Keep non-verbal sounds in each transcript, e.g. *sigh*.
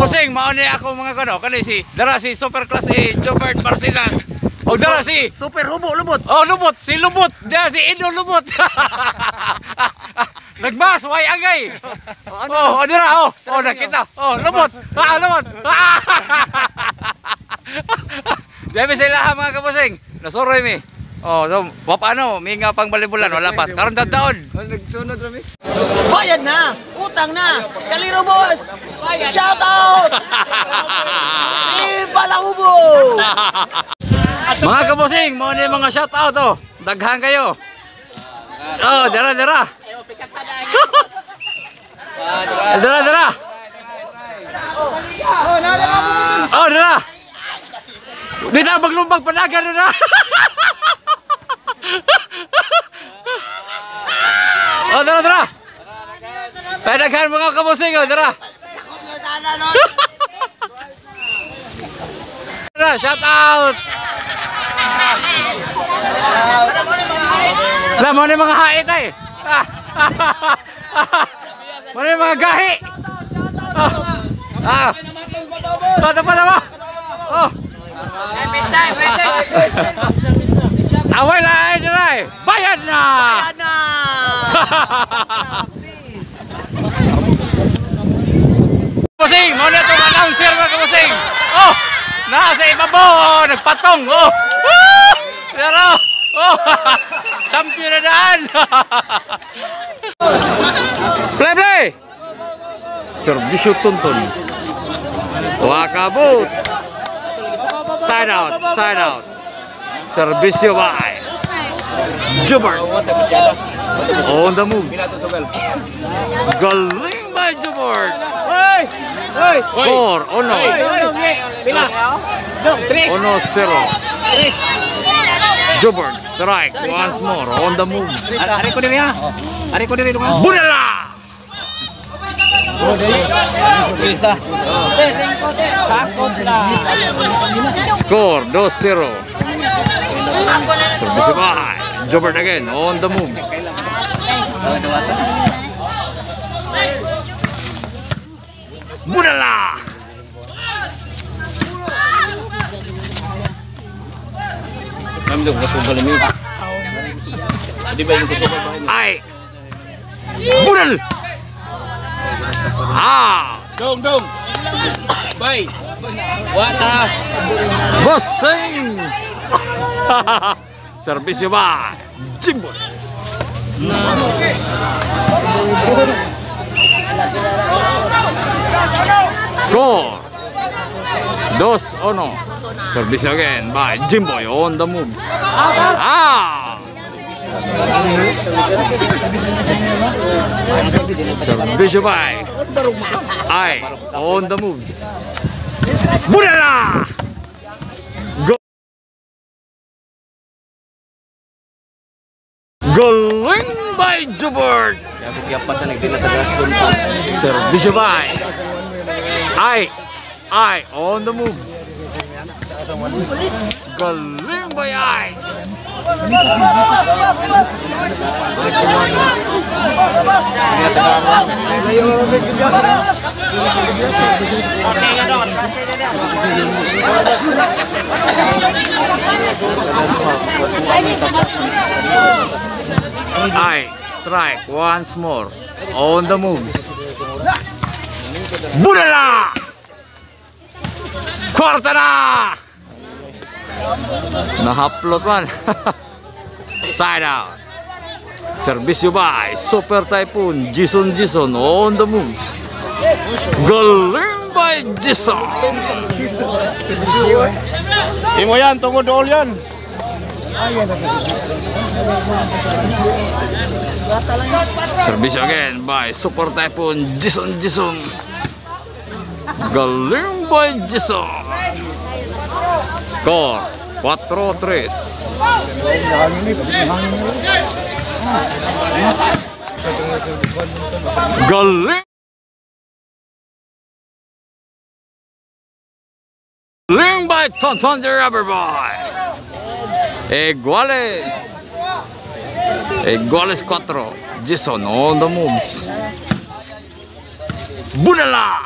ako mga kano, kani si dara si Super Class A Jobert Marcinas. O dara si Super hubo, lubot. Oh, lubot, si lubot. Dara si Indo lubot. *laughs* Nagmas, way angay. Oh, oh, dara, oh. Oh, nakita. Oh, lubot. Ah, lubot. *laughs* Dami sila mga kabusing. Nasuroy mi. Oh, so, paano? May nga pang balibulan, wala pa. Karon taon. Nagsunod rami. Bayad na! Utang na! Kaliro boss! Shout out! *laughs* Iba lang hubo! mga kabusing, mo ni mga shout out oh. Daghan kayo. Oh, dara dara. dara dara. Oh, dara. Di na maglumbag panagan na. *laughs* oh, dara dara. Panagan mga kabusing oh, dara. Dara, *laughs* shout out. Alam mo na mga hait ay. *laughs* Mo na mga gahi. Ah. Pata pa mo. Oh. Away na ay diray. Bayad na. Bayad na! *laughs* Kusing, mo na itong announcer mga kusing. Oh, nasa ibabaw, oh, nagpatong. Oh, *laughs* Woo! pero, oh, champion na daan. *laughs* play, play. Servisyo tuntun. Wakabut. Side out, side out. Servisyo by Jubert. On the moves. Galing by Jubert. Hoy! Score, uno. Pila? Dong, tres! Uno, zero. Jubert, strike once more on the moves. Ari ko diri ha. Ari ko diri dungan. Bunala! Score, 2-0. Service by Jubert again on the moves. Bunala! Ma'am, dong, kasubal niyo. Di ba yung kasubal ba? Ay! Bunal! Ah! Dong, dong. Bay. Wata. Bossing! Servisyo ba? Jimbo! Score! Dos ono. Service again by Jimboy on the moves. Ah! Service by I on the moves. Bunala! Go! Galing by Jubert! Kaya kaya pa sa nagdila tagas doon. Service by I I on the moves. Galing by I. I strike once more on the moves. Budala! Kwarta na! Nahaplot man. *laughs* Side out. Servisyo by Super Typhoon Jason Jason on the moves. Galing by Jason. Imo yan, tungod dool yan. Servisyo again by Super Typhoon Jason Jason. Galing by Jason. Score 4-3. Galing. Galing by Tonton the Rubber Boy. Iguales. Iguales 4. Jason on the moves. Bunala!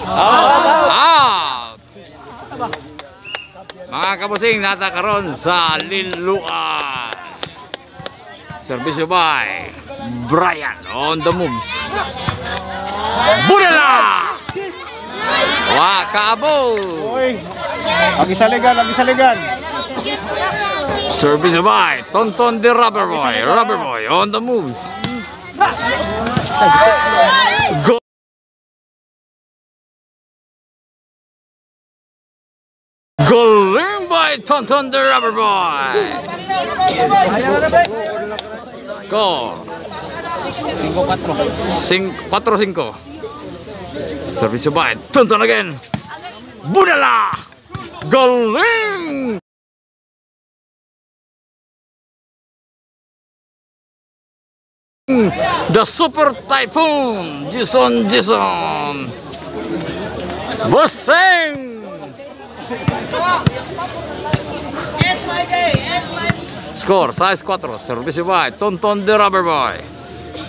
Out! Mga kabusing, natakaroon sa Liluan. Service by Brian on the moves. Budala! Wakabo! Uy! Lagi saligan, lagi saligan. Service by Tonton the Rubber Boy. Rubber Boy on the moves. Go! Galing by Tonton the Rubber Boy. Score. 5-4. 4-5. Service by Tonton again. Budala! Galing! The Super Typhoon! Jason Jason! My Score, size 4, service by Tonton the Rubber Boy.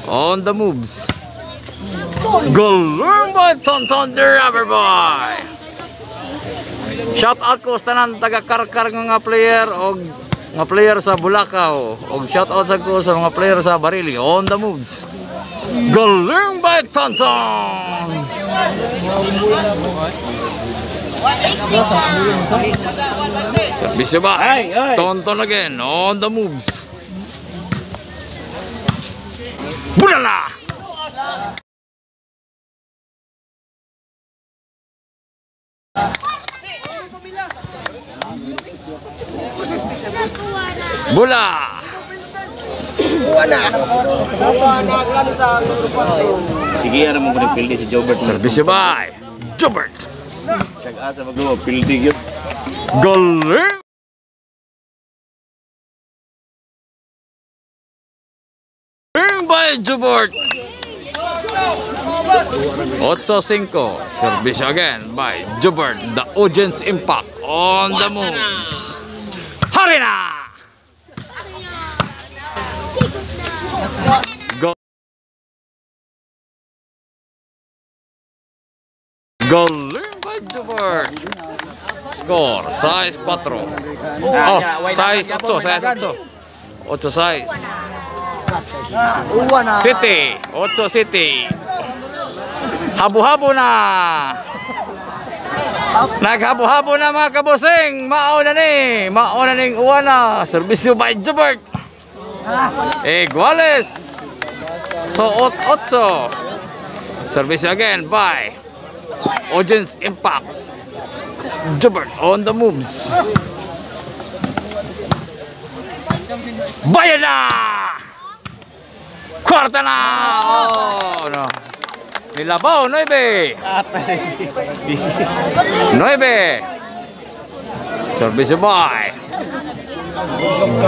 On the moves. Galing by Tonton the Rubber Boy. Shout out ko sa tanan taga karkar nga nga player o nga player sa Bulacau o shout out sa ko sa mga player sa Barili on the moves. Galing by Tonton. Service ba? Ay, ay. Tonton again on the moves. Bulala! Bula! Sige, ano mo ko ng pildi si Jobert. Service by Jobert. Sag-asa magawa, pildi yun. Galing! Galing by Jobert. 8-5. Service again by Jobert. The audience impact on the moves. Harina! Go. Galing by Jobert. Score, size 4. Oh, size 8, size 8. 8 size. City, 8 City. Habo-habo na. Naghabo-habo na mga kaboseng. Mauna ni. Mauna ning uwana. Servisyo by Jobert. Iguales. Suot 8. Service again by Audience Impact. Jobert on the moves. Bayan na! Kwarta na! Oh, no. Nilabaw, 9. 9. Service by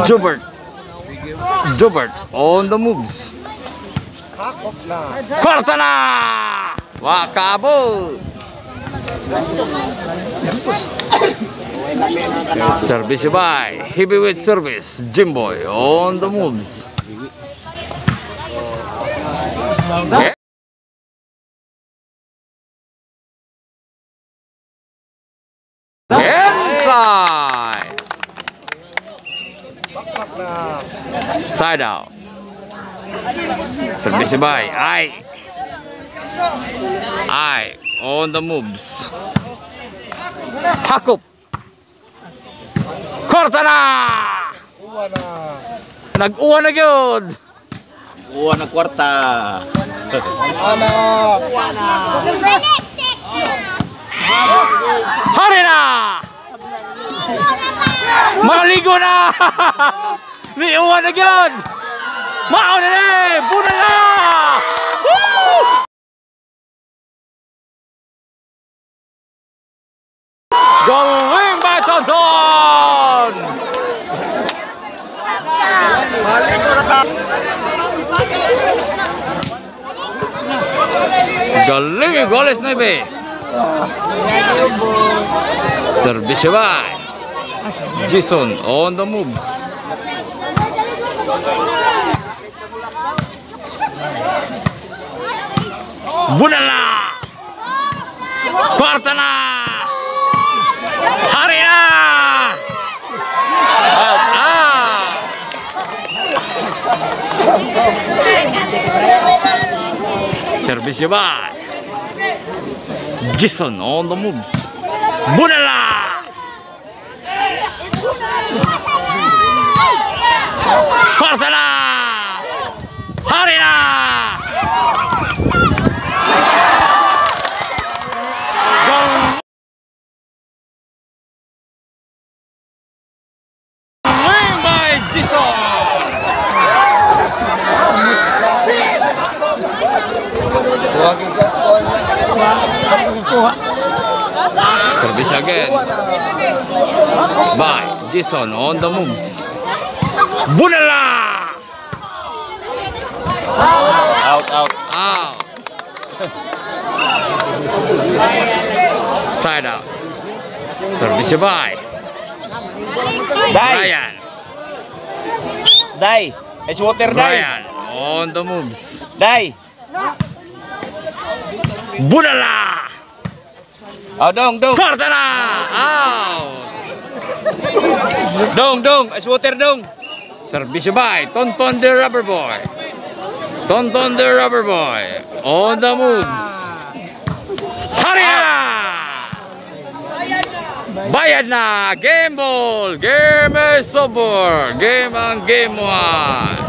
Jobert. Jobert on the moves. Kwarta na! Wakabo! Service by Heavyweight Service, Jimboy on the moves. Yeah. Side out. Service by I. I on the moves. Hakup. Korta na! Nag-uwan na yun! Uwa na kwarta. Hari na! Maligo na! Uwan na! Mao na ni! Buna na! Woo! Galing ba Tonton? Galing goles na ibe. Service by Jason on the moves. Bunala! Kwarta na! Hari na! Out! Out! Service ba? Jason on the moves. Bunala! Kwarta প্রার্থনা হরিনা Service again. Bye. Jason on the moves. Bunala! Out, out. Out. Side out. Service by Dai! Brian. Dai! Ice water, Dai! Brian on the moves. Dai! Bunala! Oh, dong, dong! Partana! Out. Dong, dong! Ice water, dong! Service by Tonton the Rubber Boy. Tonton the Rubber Boy on the moves. Haria! Bayad na! Game ball! Game is over! Game ang game one!